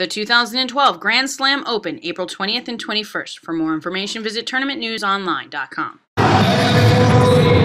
The 2012 Grand Slam Open, April 20th and 21st. For more information, visit tournamentnewsonline.com.